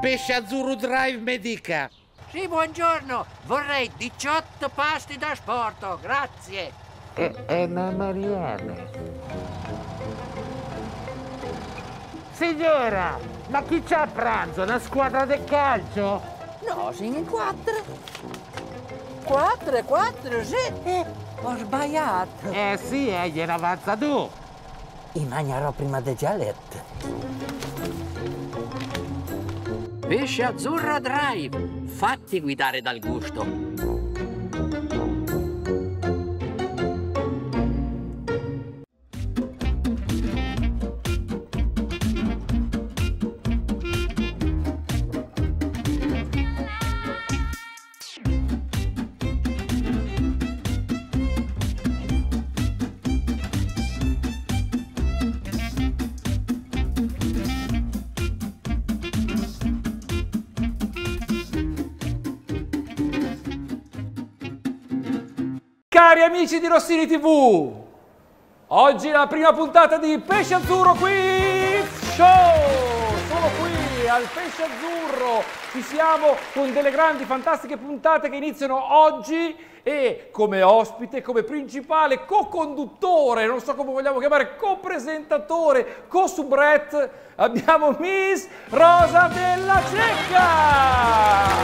Pesce azzurro drive medica. Sì, buongiorno. Vorrei 18 pasti da sporto, grazie. È, è una Mariana. Signora, ma chi c'ha a pranzo? Una squadra del calcio? No, siamo in quattro. Quattro, quattro, sì. Eh, ho sbagliato. Eh sì, eh, gliene avanza tu. I mangerò prima del gialletto. Pesce azzurro drive. Fatti guidare dal gusto. Cari amici di Rossini TV, oggi la prima puntata di Pesce Azzurro Quiz Show! Solo qui al Pesce Azzurro ci siamo con delle grandi, fantastiche puntate che iniziano oggi e come ospite, come principale co-conduttore, non so come vogliamo chiamare, co-presentatore, co-subret, abbiamo Miss Rosa della Cecca!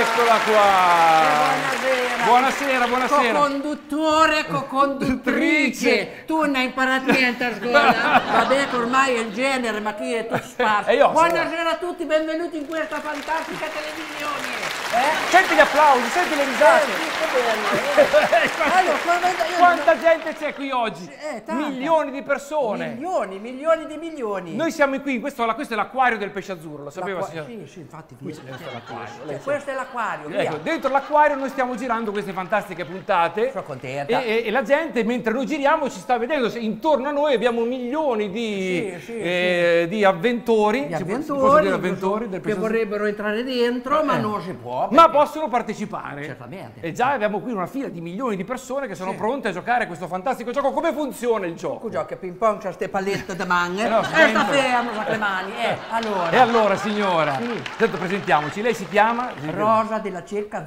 Eccola qua! Buonasera, buonasera. Co-conduttore, co-conduttrice. tu non hai imparato niente a scuola. Vabbè che ormai è il genere, ma qui è tutto sparso. E io, Buonasera a tutti, benvenuti in questa fantastica televisione. Eh? Senti gli applausi, senti le Eh, risate. sì, eh. Allora, io- Quanta gente c'è qui oggi? Eh. Milioni di persone. Milioni, milioni di milioni. Noi siamo qui, questo, questo è l'acquario del pesce azzurro, lo sapeva? Sì, sì, infatti, via. l'acquario, Cioè, questo è l'acquario. Ecco, dentro l'acquario noi stiamo girando queste fantastiche puntate. Sono contenta. E, e- e la gente, mentre noi giriamo, ci sta vedendo. Se Intorno a noi abbiamo milioni di, Sì, sì, eh, di avventori. Si avventori, dire avventori che vorrebbero entrare dentro, ma Eh. non si può. Ma perché- possono partecipare. Certamente. E già abbiamo qui una fila di milioni di persone che sono Sì. pronte a giocare questo fantastico gioco. Come funziona il gioco? Tu giochi a ping pong, c'ha ste pallette da man, eh? Eh no, e sta fermo, che le mani, eh, allora. E allora, signora, Sì. intanto presentiamoci. Lei si chiama? Rosa della cerca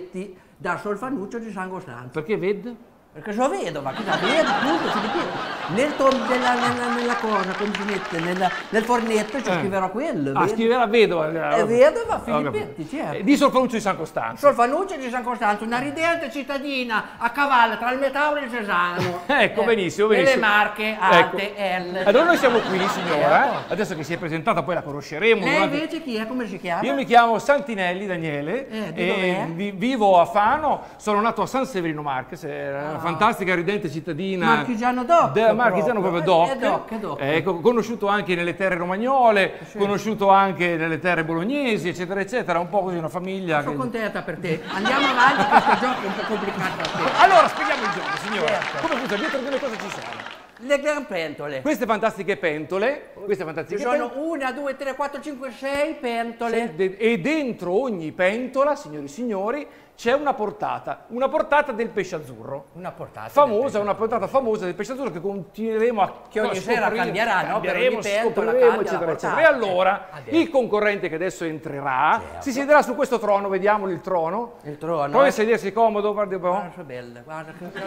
ved.filippetti da Solfanuccio di San Costanzo. Perché ved? Perché so vedova, cosa ved.filippetti. Nel tom della, nella, nella cosa, come si mette, nella- nel fornetto ci Eh. scriverò quello. Ah, scriverà vedova. È vedova Ho capito. Filippetti, certo. Eh, Di Solfanuccio di San Costanzo. Solfanuccio di San Costanzo, una ridente cittadina a cavallo tra il Metauro e il Cesano. Ecco, Eh, benissimo, Nelle benissimo. Marche, Ecco. Alte, L. Allora noi siamo qui, signora. Certo. Adesso che si è presentata, poi la conosceremo. Lei durante- invece chi è? Come si chiama? Io mi chiamo Santinelli Daniele Eh, e vivo a Fano, sono nato a San Severino Marques, è una fantastica ridente cittadina. Ah. Marchigiano doc, De- Marchigiano proprio. proprio doc. Eh, è doc, è doc. Ecco, conosciuto anche nelle terre romagnole, conosciuto anche nelle terre bolognesi, eccetera, eccetera, un po' così una famiglia. Sono che- contenta per te. Andiamo avanti, questo gioco è un po' complicato. Allora, spieghiamo il gioco, signora. Certo. Come funziona? Dietro di noi cosa ci sono? Le gran pentole. Queste fantastiche pentole, queste Ci fantastiche sono pentole, una, due, tre, quattro, cinque, sei pentole. de- e dentro ogni pentola, signori e signori, c'è una portata, una portata del pesce azzurro. Una portata. Famosa, una portata famosa del pesce azzurro che continueremo a Che ogni sera cambierà, no? Per ogni pentola cambia eccetera, eccetera. E allora, Eh, il concorrente che adesso entrerà, si siederà su questo trono, vediamolo il trono. Il trono, Provi eh. a sedersi comodo, guardi un po'. Guarda che bella, guarda che guarda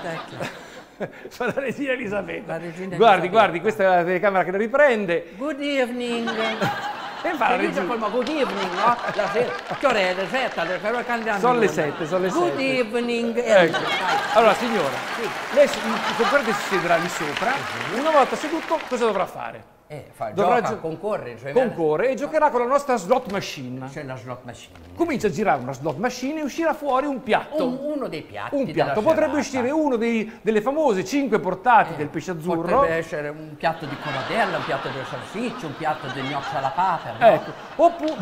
che bella. Fa la regina Elisabetta. La regina guardi, Elisabetta. guardi, questa è la telecamera che la riprende. Good evening. E fa la regina. col mo- good evening, no? La sera. Che ore è? Le sette, però cambiamo. Sono le sette, sono le Good sette. evening. Eh, Ecco. Allora, signora, lei si- il concorrente si siederà lì sopra. Una volta seduto, cosa dovrà fare? Eh, fa, Dovrà gioca, gio- concorre. Cioè Concorre e giocherà con la nostra slot machine. C'è la slot machine. Comincia a girare una slot machine e uscirà fuori un piatto. Un- uno dei piatti. Un piatto, potrebbe serata. uscire uno dei- delle famose cinque portate del pesce azzurro. Potrebbe essere un piatto di corodella, un piatto di salsiccia, un piatto di gnocchi alla papera. no? Ecco, oppure...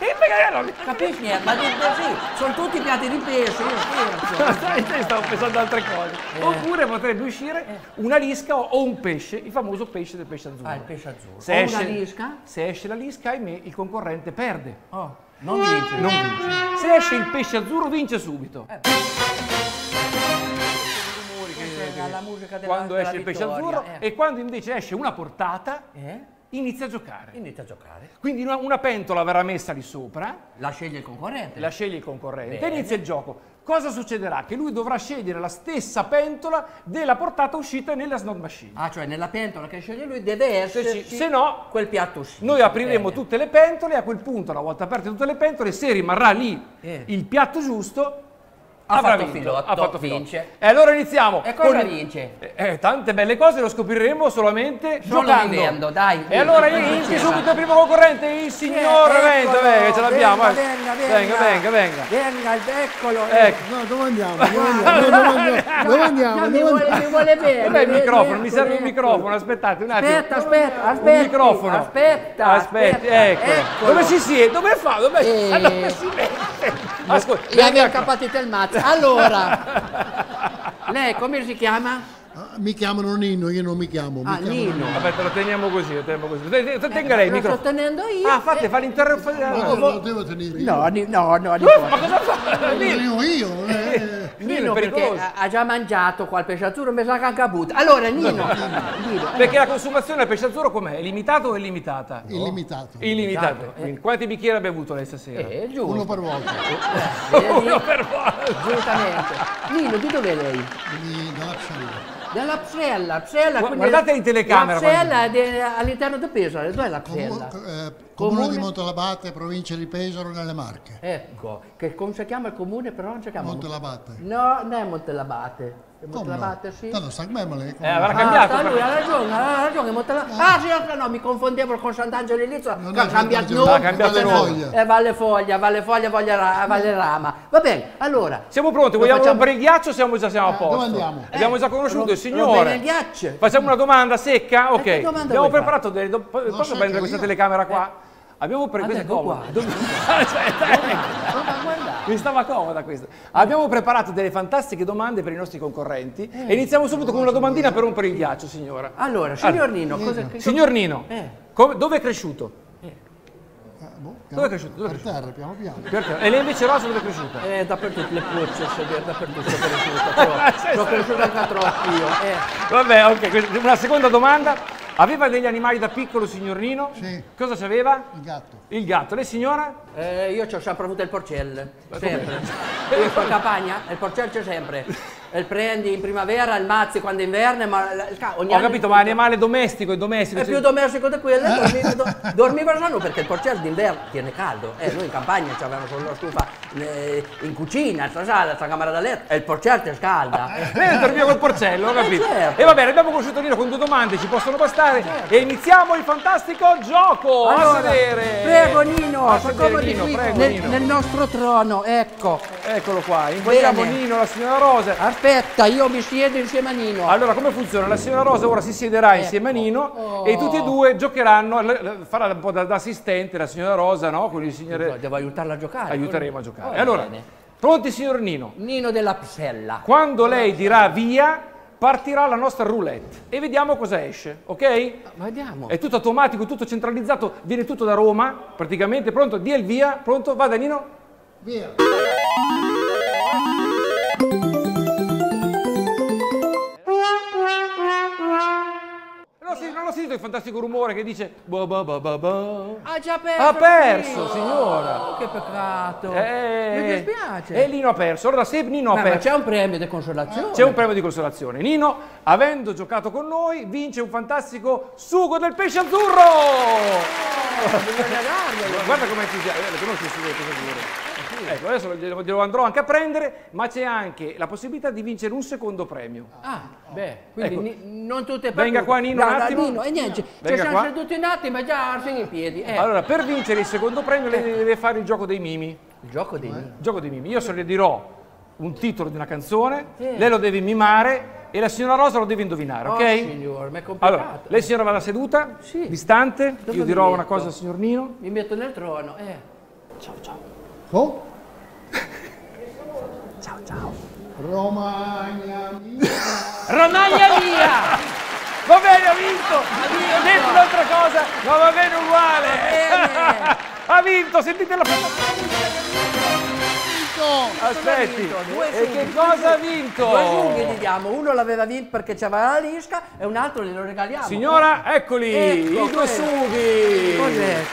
e magari no, Capisci niente? Ma dico sì, sono tutti piatti di pesce, io scherzo. Stavo pensando ad altre cose. Oppure potrebbe uscire una lisca o o un pesce, il famoso pesce del pesce azzurro. Ah, il pesce azzurro. Se O esce, una lisca? Se esce la lisca, ahimè, il concorrente perde. Oh, non vince. Non vince. Se esce il pesce azzurro, vince subito. Eh. Rumori che la musica della- quando della esce il pesce vittoria, azzurro eh. e quando invece esce una portata Eh? Inizia a giocare. Inizia a giocare. Quindi una, una pentola verrà messa lì sopra, La sceglie il concorrente. la sceglie il concorrente, Bene. inizia il gioco. Cosa succederà? Che lui dovrà scegliere la stessa pentola della portata uscita nella slot machine. Ah, cioè nella pentola che sceglie lui deve esserci ci- se no, quel piatto uscito. Noi apriremo Bene. tutte le pentole e a quel punto, una volta aperte tutte le pentole, se rimarrà lì Eh. il piatto giusto, Ha avrà fatto vinto, filotto, ha fatto filotto. vince. E allora iniziamo. E cosa con- vince? Eh, eh, tante belle cose lo scopriremo solamente Solo giocando. vivendo, dai. E allora vince. subito il primo concorrente, il signor Eh, Vento, venga, ce l'abbiamo. Venga, vai. venga, venga. venga, venga, venga. Eccolo. Ecco. No, dove andiamo? Dove andiamo? Dove andiamo? Dove andiamo? No, mi, Dove vuole, andiamo? mi vuole bene. Dov'è il microfono? Mi serve un microfono, aspettate un attimo. Aspetta, aspetta, Un aspetta. microfono. Aspetta, aspetta, ecco. Dove si siede? Dove fa? Dove, Eh. dove si mette? Ascolta, venga qua. capito il mazzo. Allora, lei come si chiama? Mi chiamano Nino, io non mi chiamo. mi Ah, chiamo Nino. Vabbè, te lo teniamo così, lo teniamo così. Te- te- Tenga lei il Lo sto microfono. tenendo io. Ah, fate, Eh, fa l'interrogazione. Ma non lo devo tenere io. No, ni- no, no, Ma cosa fa? Lo Nino, tenivo io. eh. Nino Nino perché pericoloso. ha- ha già mangiato qua il pesce azzurro, mi sa che anche ha avuto. Allora, Nino, Nino, eh, Perché la consumazione del pesce azzurro com'è? È limitata o illimitata? Illimitato. Illimitata. Quindi Quanti bicchieri abbia avuto lei stasera? eh, giusto. Uno per volta. Vedi? Uno per volta. Giustamente. Nino, di dov'è lei? Quindi dalla psella. Della Psella, Psella. Guardate in telecamera La Psella è de- all'interno di Pesaro, dov'è la Psella? Comu- eh, comune, Comune? di Montelabate, provincia di Pesaro, nelle Marche. Ecco, che come si chiama il comune però non si chiama Montelabate. No, non è Montelabate. Montelabate, no? sì. Tanto sta come lei. Eh, avrà Ah, cambiato. sta lui, ha ragione, ha ragione, Montelabate. Ah, sì, no, no, mi confondevo con Sant'Angelo Non che ha cambiato nome. ha cambiato Valle nome. Foglia. Eh, Valle Foglia, Valle Foglia, Valle Rama. Va bene, allora. Siamo pronti, vogliamo facciamo- rompere il ghiaccio o siamo già siamo a Eh, posto? dove andiamo? Abbiamo già Eh, conosciuto il signore. il ghiaccio. Facciamo una domanda secca? Ok. Abbiamo preparato delle Posso so prendere questa telecamera qua? Abbiamo preso Ah, questa ecco comoda. qua. Dove- guardate. Mi stava comoda questa. Abbiamo preparato delle fantastiche domande per i nostri concorrenti e iniziamo subito con una domandina per rompere il ghiaccio, signora. Allora, signor Nino, cosa Signor Nino, Eh. come- dove è cresciuto? Eh, boh, Dove è cresciuto? Dove è Per cresciuto? terra, piano piano. Perché? E lei invece Rosa dove è cresciuta? Eh, dappertutto le sedere, dappertutto sono cresciuto. troppo. Sono cresciuto anche troppo io. Eh. Vabbè, ok, una seconda domanda. Aveva degli animali da piccolo, signor Nino? Sì. Cosa c'aveva? Il gatto. Il gatto. Lei signora? Eh, io ci ho sempre avuto il porcelle, sempre. Io in campagna, il porcelle c'è sempre. E il prendi in primavera, il mazzi quando è inverno, ma il ca- ogni Ho capito, ma animale domestico e domestico. È più domestico di quello, dormiva, do, dormiva solo perché il porcelle d'inverno tiene caldo. Eh, noi in campagna avevamo solo la stufa eh, in cucina, sta sala, sta camera da letto, e il porcelle ti scalda. Eh. Lei dormiva col porcello, ho Eh, capito. certo. E va bene, abbiamo conosciuto Nino con due domande, ci possono bastare. E iniziamo il fantastico gioco. a Allora, sedere. prego Nino, a sedere, Nino, prego nel, Nino. nel nostro trono, ecco. Eccolo qua, incontriamo Bene. Nino, la signora Rosa. Aspetta, io mi siedo insieme a Nino. Allora, come funziona? La signora Rosa ora si siederà Ecco. insieme a Nino Oh. e tutti e due giocheranno, farà un po' da, da assistente la signora Rosa, no? Con il signore Devo aiutarla a giocare. aiuteremo a giocare. Va allora, bene. pronti signor Nino? Nino della Psella. Quando lei dirà via, partirà la nostra roulette e vediamo cosa esce, ok? Vediamo. È tutto automatico, tutto centralizzato, viene tutto da Roma, praticamente. Pronto? Dia il via, pronto? Vada Nino? Via. Non, ho sentito il fantastico rumore che dice ba ba ba ba ba. Ha già perso. Ha perso, Nino. signora. Oh, che peccato. Eh, Mi dispiace. E Nino ha perso. Allora, se Nino ha Ma, ma perso, c'è un premio di consolazione. c'è un premio di consolazione. Nino, avendo giocato con noi, vince un fantastico sugo del pesce azzurro. Darglielo. Guarda eh, lo conosci il sugo del pesce azzurro? Ecco, adesso lo- glielo, glielo andrò anche a prendere, ma c'è anche la possibilità di vincere un secondo premio. Ah, beh, quindi Ecco. non tutte per Venga qua, Nino, un Guarda, attimo. Nino, e niente, ci Venga siamo qua. seduti un attimo e già siamo in piedi. Eh, Allora, per vincere il secondo premio lei deve fare il gioco dei mimi. il gioco dei Nino. Il gioco dei mimi. Io se le dirò un titolo di una canzone, Sì. lei lo deve mimare e la signora Rosa lo deve indovinare, Oh, ok? signor, ma è complicato. Allora, lei signora vada seduta, Sì. distante, Dove io dirò una cosa al signor Nino. Mi metto nel trono. Eh. Oh? Ciao ciao. Romagna mia. Romagna via! Va bene, ha vinto! Ha detto un'altra cosa, ma va bene uguale! bene. ha vinto, sentite la Vinto! aspetti. vinto? E che cosa ha vinto? Due sughi gli diamo, uno l'aveva vinto perché c'aveva la lisca e un altro glielo regaliamo. Signora, eccoli, Ecco, i due sughi. Cos'è?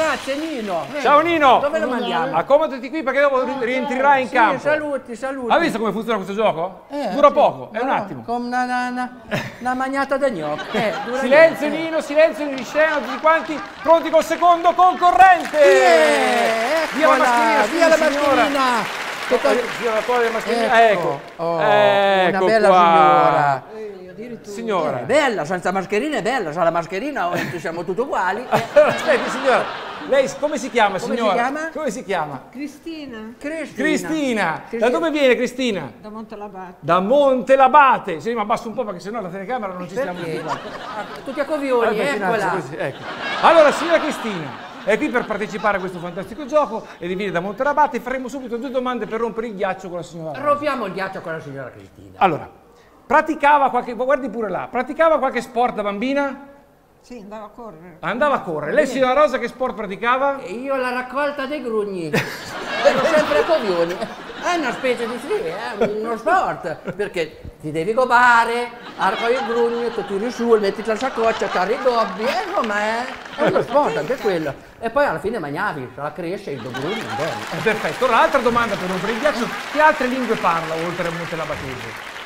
Grazie Nino. Ciao Nino. Dove lo mandiamo? Accomodati qui perché dopo ri- rientrerai in Sì, campo. saluti, saluti. Hai visto come funziona questo gioco? Eh, Dura sì. poco, è un No, attimo. Come una, una, una, magnata da gnocchi. Eh, Silenzio niente. Nino, silenzio di scena, tutti quanti pronti col secondo concorrente. Yeah, Via la mascherina, via la mascherina. Mascherina. Ecco, Oh, ecco una bella qua. signora. Signora. È bella, senza mascherina è bella, sa la mascherina oggi siamo tutti uguali. Aspetti signora, lei come si chiama Come si signora? chiama? Come si chiama? Cristina Cristina. Cristina. Cristina. Da dove viene Cristina? da Montelabate. Da Montelabate. Sì, ma abbasso un po' perché sennò la telecamera non ci stiamo più. Tutti a covioni, eccola. così, ecco. Allora, signora Cristina, è qui per partecipare a questo fantastico gioco e di venire da Montelabate e faremo subito due domande per rompere il ghiaccio con la signora. Rompiamo il ghiaccio con la signora Cristina. Allora, praticava qualche, guardi pure là, praticava qualche sport da bambina? Sì, andava a correre. Andava a correre. Lei, signora Rosa, che sport praticava? E io la raccolta dei grugni. Ero sempre a covioni. È una specie di sì, è uno sport. Perché ti devi gobare, arco il grugno, tu tiri su, metti la saccoccia, ti rigobbi, e insomma è, è uno sport anche quello. E poi alla fine mangiavi, la cresce il grugno, bene. Eh, perfetto. Ora, l'altra domanda per il ghiaccio, che altre lingue parla oltre a Montelabatese?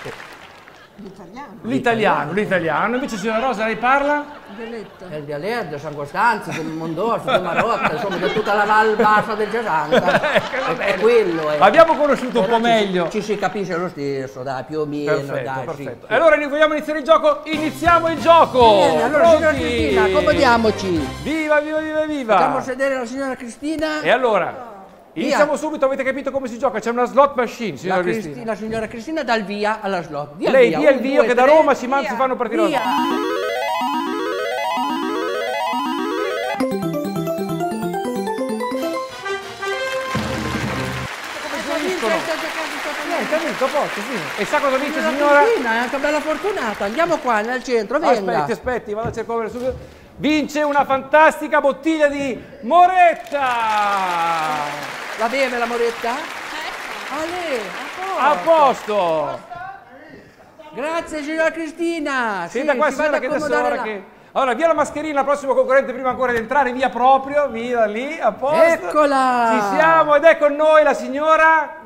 L'italiano. L'italiano, l'italiano. Invece, signora Rosa, lei parla? Dialetto. È il dialetto, San Costanzo, del Mondorso, del Marocco, insomma, di tutta la Val Bassa del Gesanta. va È, quello. È. Abbiamo conosciuto un po' meglio. Ci si capisce lo stesso, dai, più o meno, Perfetto, dai, perfetto. sì. E allora vogliamo iniziare il gioco? Iniziamo il gioco! Bene, allora signora? Cristina, accomodiamoci. Viva, viva, viva, viva! Facciamo sedere la signora Cristina. E allora, iniziamo subito, avete capito come si gioca? C'è una slot machine, La, signora Cristi- Cristina. la signora Cristina dà il via alla slot. Dia Lei dia il via che da Roma si, man- via. si fanno partire Via. la Niente, ha vinto posto, sì. E sa cosa vince, Signora signora? Cristina è anche bella fortunata. Andiamo qua nel centro, venga. Aspetti, aspetti, vado a cercare subito. Vince una fantastica bottiglia di Moretta! La beve la moretta? Certo. Ale, A posto! Grazie signora Cristina. Senta Sì, qua, si signora, che a adesso ora che... Allora, via la mascherina al prossimo concorrente prima ancora di entrare, via proprio, via lì, a posto. Eccola! Ci siamo ed è con noi la signora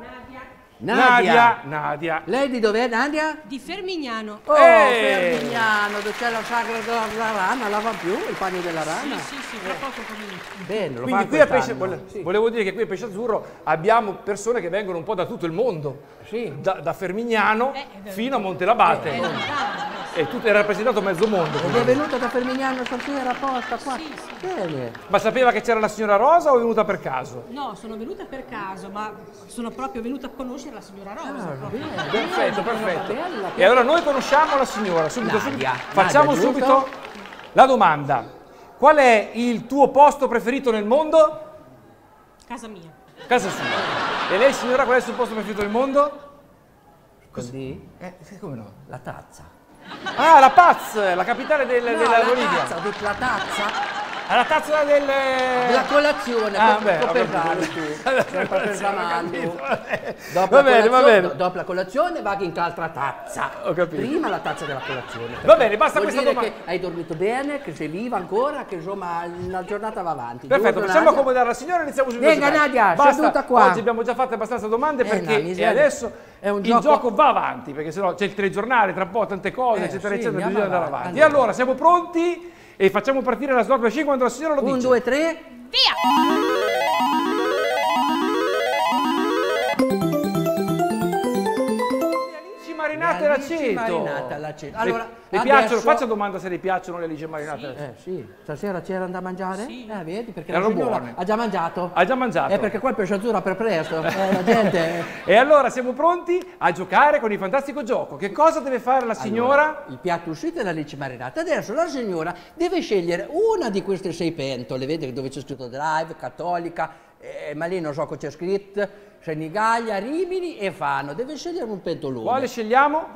Nadia. Nadia. Nadia. Lei di dov'è, Nadia? Di Fermignano. Oh, Eh. Fermignano, dove c'è la sagra della rana, la va più, il panio della rana. Sì, sì, tra poco comincia. Bene, lo Quindi fa qui a Pesce, quest'anno. vole- Sì. volevo dire che qui a Pesce Azzurro abbiamo persone che vengono un po' da tutto il mondo, Sì. da, da Fermignano Eh, fino a Montelabate. È lontano. E tutto è rappresentato mezzo mondo. Ed è venuta da Fermignano stasera apposta qua. Sì, sì. Bene. Ma sapeva che c'era la signora Rosa o è venuta per caso? No, sono venuta per caso, ma sono proprio venuta a conoscere la signora Rosa. proprio. Perfetto, perfetto. bella, E allora noi conosciamo la signora, subito, Nadia. subito. Nadia, Facciamo giusto? subito la domanda. Qual è il tuo posto preferito nel mondo? Casa mia. Casa sua. E lei signora qual è il suo posto preferito nel mondo? Così? Eh, come no? La tazza. Ah, la Paz, la capitale del- No, della la Bolivia. tazza, ho detto la tazza Ah, la tazza del... della colazione, Ah, può, beh, pesare capito. tu. Dopo Va la bene, va bene. Dopo la colazione va in altra tazza. Ho capito. Prima la tazza della colazione. Va bene, basta questa domanda. che hai dormito bene, che sei viva ancora, che insomma la giornata va avanti. Perfetto, possiamo accomodare la signora e iniziamo subito. Venga. Nadia, Basta, seduta qua. Oggi abbiamo già fatto abbastanza domande Eh, perché no, e adesso il gioco- gioco va avanti, perché sennò c'è il telegiornale, tra un po' tante cose, Eh, eccetera, sì, eccetera, bisogna andare avanti. avanti. E allora, siamo pronti e facciamo partire la slot machine quando la signora lo Un, dice. due, tre. Alici marinate Le all'aceto. alici marinate all'aceto. Le- Allora, le, adesso- piacciono, faccia domanda se le piacciono le alici marinate all'aceto. Eh sì, stasera c'era da mangiare? Eh, vedi, perché Erano la signora buone. ha già mangiato. Ha già mangiato. Eh, perché qua il pesce azzurro per presto. Eh, la gente... E allora siamo pronti a giocare con il fantastico gioco. Che cosa deve fare la signora? Allora, il piatto uscito è la lice marinata. Adesso la signora deve scegliere una di queste sei pentole, vede dove c'è scritto Drive, Cattolica, eh, ma lì non so cosa c'è scritto, Senigallia, Rimini e Fano. Deve scegliere un pentolone. Quale scegliamo?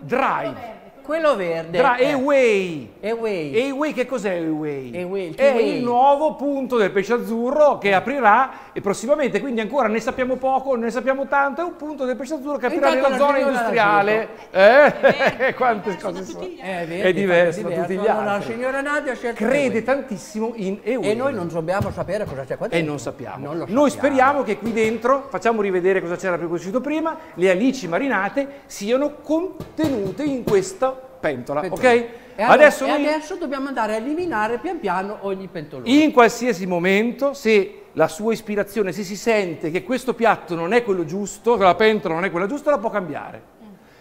Drive. Quello verde. Dra- eh, Eway. Eway. Eway che cos'è Eway? Eway, il È il nuovo punto del pesce azzurro che aprirà e prossimamente, quindi ancora ne sappiamo poco, ne sappiamo tanto, è un punto del pesce azzurro che aprirà nella la zona industriale. Eh? Quante cose sono. È, verde, È diverso da tutti gli Allora, La altri. signora Nadia Crede Eway. tantissimo in Eway. E noi non dobbiamo sapere cosa c'è qua E dentro. non sappiamo. Non lo Noi sappiamo. speriamo che qui dentro, facciamo rivedere cosa c'era più uscito prima, le alici marinate siano contenute in questa pentola, Pentola. ok? E allora- adesso noi, adesso dobbiamo andare a eliminare pian piano ogni pentolone. in qualsiasi momento, se la sua ispirazione, se si sente che questo piatto non è quello giusto, che la pentola non è quella giusta, la può cambiare.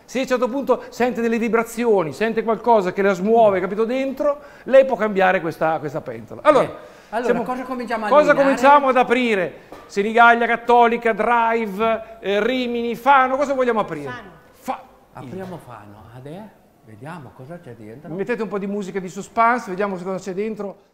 Se a un certo punto sente delle vibrazioni, sente qualcosa che la smuove, capito, dentro, lei può cambiare questa, questa pentola. Allora, Eh, allora, cosa cominciamo a cosa eliminare? cominciamo ad aprire? Senigallia, Cattolica, Drive, eh, Rimini, Fano, cosa vogliamo aprire? Fa- Apriamo Fano. Adesso vediamo cosa c'è dentro. Mi mettete un po' di musica di suspense, vediamo cosa c'è dentro.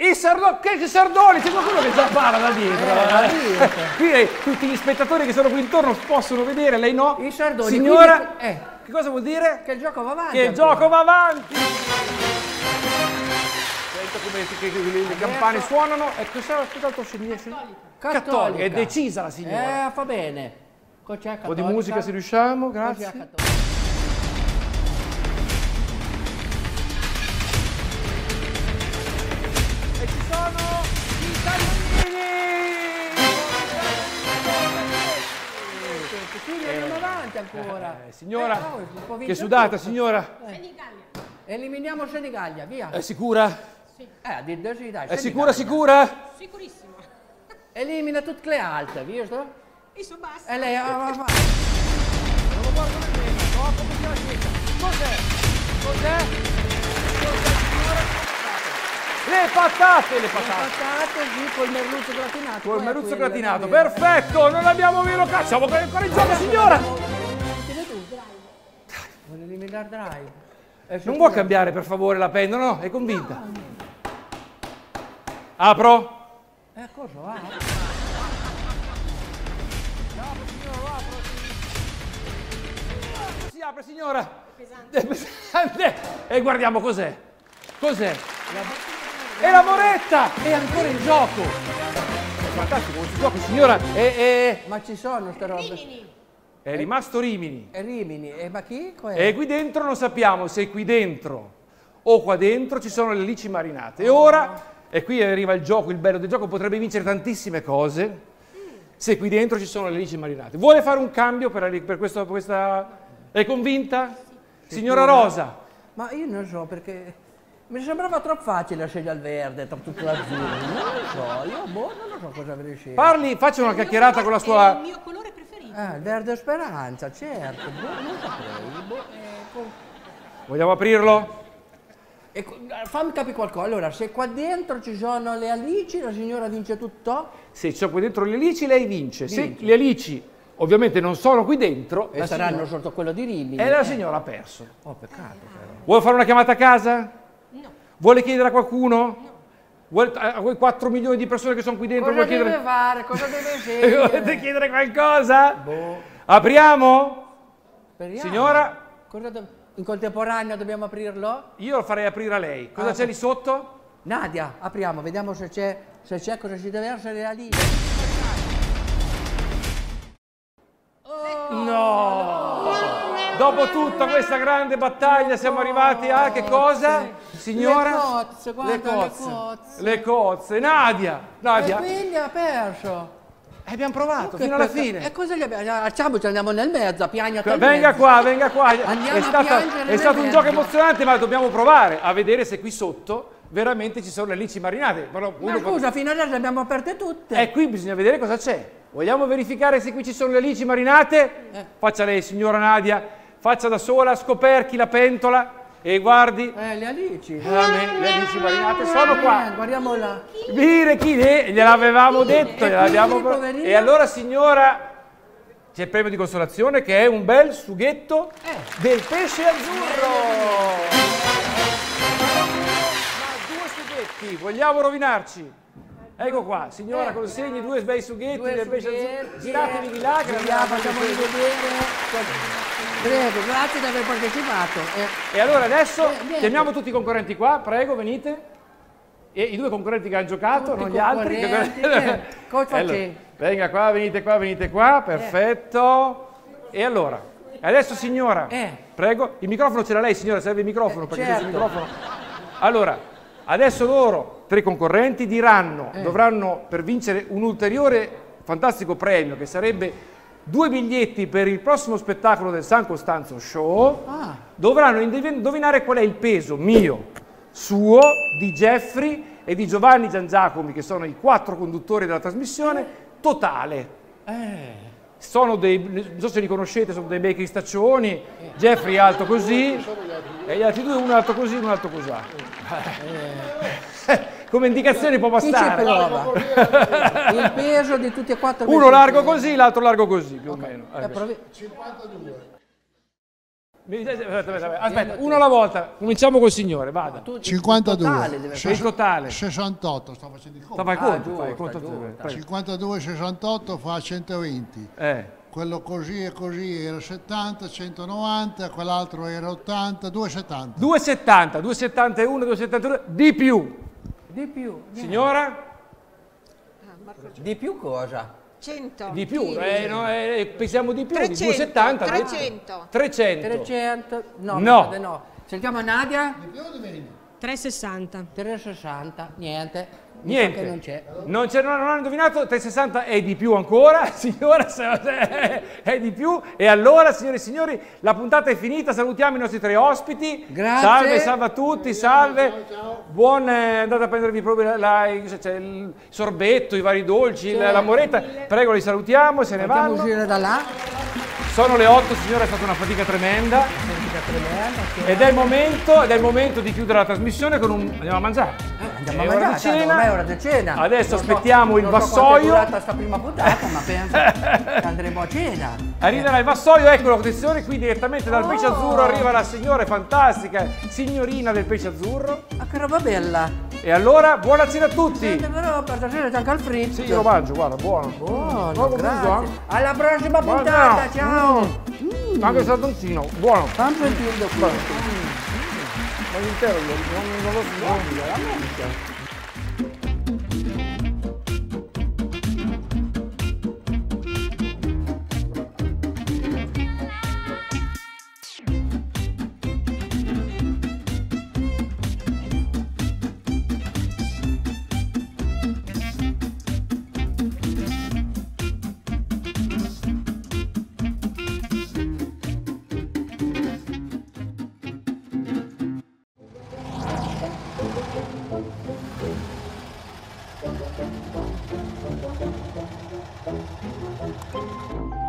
I sardoni, che sardoni, c'è qualcuno che già parla da dietro. eh. dietro. Qui eh, tutti gli spettatori che sono qui intorno possono vedere, lei no. I sardoni, Signora, quindi- eh. Che cosa vuol dire? Che il gioco va avanti. Che il ancora. gioco va avanti! Sento come che- che le, le campane suonano. E cos'è aspettate signora? Cattolica. È decisa la signora. Eh, fa bene. Un po' di cattolica? musica se riusciamo, grazie. Quindi andiamo avanti ancora. Eh, signora, Eh, oh, che sudata, tutto. signora. Eliminiamo Senigallia, via. È sicura? Eh, a dire di sì, dai. È sicura, sicura? Sicurissimo. Elimina tutte le altre, visto? Isso basta. E lei ah, va, va. Non lo guardo nemmeno, la scelta. Cos'è? Cos'è? Le patate, le patate. Patate, sì, col merluzzo gratinato. Col Eh, merluzzo quella, gratinato, quella. perfetto, non abbiamo vero caccia, siamo ancora in gioco, signora! Vuole eliminare drive. È Non può cambiare per favore la penna, no? È convinta? Apro? Eh, cosa va? Si apre, signora! È pesante! E guardiamo cos'è. Cos'è? È la moretta! È ancora in gioco! È fantastico questo gioco, signora! È, è- Ma ci sono ste robe. è rimasto Rimini. E Rimini. E ma chi? È? E qui dentro non sappiamo se qui dentro o qua dentro ci sono le lici marinate. E ora, e qui arriva il gioco, il bello del gioco, potrebbe vincere tantissime cose se qui dentro ci sono le lici marinate. Vuole fare un cambio per, per questo- per questa... È convinta? Signora Rosa, Ma io non so perché mi sembrava troppo facile scegliere il verde tra tutto l'azzurro. Non lo so, io boh, non lo so cosa avrei scelto. parli, faccia una chiacchierata con la colore È il sua... mio colore preferito. Ah, il verde speranza, certo. Boh, non saprei. Boh, eh, Vogliamo aprirlo? E fammi capire qualcosa. Allora, se qua dentro ci sono le alici, la signora vince tutto? Se c'è qui dentro le alici, lei vince. Se Vince. le alici ovviamente non sono qui dentro, E saranno signora- sotto quello di Rimini. e la signora ha perso. Oh, peccato però. Vuole fare una chiamata a casa? Vuole chiedere a qualcuno? Vuole, a quei 4 milioni di persone che sono qui dentro, Cosa vuole deve chiedere, fare? Cosa deve volete scegliere? chiedere qualcosa? Boh, Apriamo? speriamo. Signora, Cosa do- in contemporanea dobbiamo aprirlo? io lo farei aprire a lei. Cosa Ah, c'è lì sotto? Nadia, apriamo, vediamo se c'è, se c'è cosa ci deve essere lì. No! Dopo tutta questa grande battaglia siamo arrivati a che cosa? Signora? Le cozze, guarda, le le cozze. Le cozze. Nadia! E Nadia! quindi ha perso. Eh, abbiamo provato Che fino alla peccato. fine. E cosa gli abbiamo? Facciamoci, andiamo nel mezzo, a piagnata nel Venga mezzo. qua, venga qua. Andiamo è stata- è stato un mezzo. gioco emozionante, ma dobbiamo provare a vedere se qui sotto veramente ci sono le lici marinate. Ma scusa, fino adesso le abbiamo aperte tutte. E qui bisogna vedere cosa c'è. Vogliamo verificare se qui ci sono le lici marinate? Eh. Faccia lei, signora Nadia, faccia da sola, scoperchi la pentola e guardi. Eh, le alici. Veramente, le lici marinate sono Eh, qua. guardiamo là. Dire chi le, gliel'avevamo detto, E gliel'abbiamo? E allora, signora, c'è il premio di consolazione che è un bel sughetto Eh. del pesce azzurro. rovinarci, vogliamo rovinarci. Ecco qua, signora, Eh, consegni due bei sughetti Due del pesce azzurro. Giratevi di là, che Vediamo, andiamo a facciamoli vedere. Prego, grazie di aver partecipato. Eh, E allora adesso Eh, chiamiamo tutti i concorrenti qua, prego, venite. E i due concorrenti che hanno giocato, Tutti non gli altri. eh, cosa Allora, venga qua, venite qua, venite qua, perfetto. E allora, adesso signora, Eh. prego, il microfono ce l'ha lei signora, serve il microfono perché senza il certo. microfono. Allora, adesso loro, tre concorrenti, diranno, Eh. dovranno per vincere un ulteriore fantastico premio che sarebbe due biglietti per il prossimo spettacolo del San Costanzo Show, Ah. dovranno indovinare qual è il peso mio, suo, di Jeffrey e di Giovanni Giangiacomi, che sono i quattro conduttori della trasmissione, totale. eh. Sono dei, non so se li conoscete, sono dei bei cristaccioni, Jeffrey è alto così, e gli altri due uno è alto così, uno è alto così. Come indicazione può Chi c'è bastare. prova? Il peso di tutti e quattro. Uno largo così, l'altro largo così, più o meno. Eh, Ecco. provi- 52. Mi- Aspetta, aspetta, uno alla volta, cominciamo col signore, vada. tu- il 52. totale deve Il totale. 68, sto facendo il conto. Fai Ah, conto, giusto, fai conto giusto. prego. 52 68 fa 120. Eh. Quello così e così era 70, 190, quell'altro era 80, 270. 2,70, 2,71, 2,72, di più. Di più. Signora? Di più cosa? 100. Di più, eh, no, eh, pensiamo di più, 300, di 2,70. 300. 300. 300? No, No. no. Sentiamo Nadia? 360. 360, niente. Mi Niente. Che non c'è. Non, c'è, non, hanno indovinato, 360 è di più ancora, signora, è di più. E allora, signore e signori, la puntata è finita, salutiamo i nostri tre ospiti. Grazie. Salve, salve a tutti, salve. Buon, eh, andate a prendervi proprio la, la- c'è il sorbetto, i vari dolci, la, la moretta. Prego, li salutiamo, se ne Facciamo vanno. uscire da là. Sono le 8, signora, è stata una fatica tremenda. Ed è il momento, ed è il momento di chiudere la trasmissione con un... Andiamo a mangiare. Eh, Andiamo È a mangiare, cena. è ora di cena. Adesso Non so- aspettiamo il non so quanto è vassoio. durata sta prima puntata, ma penso che andremo a cena. Arriverà il vassoio, eccolo, attenzione, qui direttamente dal pesce Oh. azzurro arriva la signora fantastica, signorina del pesce azzurro. Ma che roba bella. E allora, buona cena a tutti! Senti, però per stasera c'è anche il fritto. Sì, io lo mangio, guarda, buono. Buono, Buono. Alla prossima puntata, ciao. Mm. Anche il saltoncino, buono. Tanto il tildo qui. Ma l'intero, non, non lo so.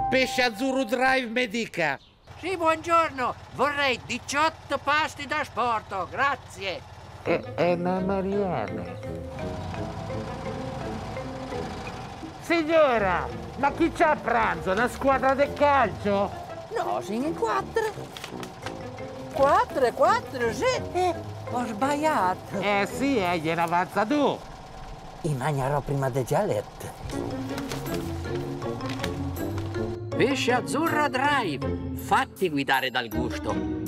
Pesce azzurro drive medica. Sì, buongiorno. Vorrei 18 pasti da sporto, grazie. E, e una Mariana. Signora, ma chi c'ha a pranzo? Una squadra di calcio? No, siamo in quattro. Quattro, quattro, sì. Eh, ho sbagliato. Eh sì, eh, gliene avanza tu. I mangerò prima di Gialette. Pesce Azzurro Drive. Fatti guidare dal gusto.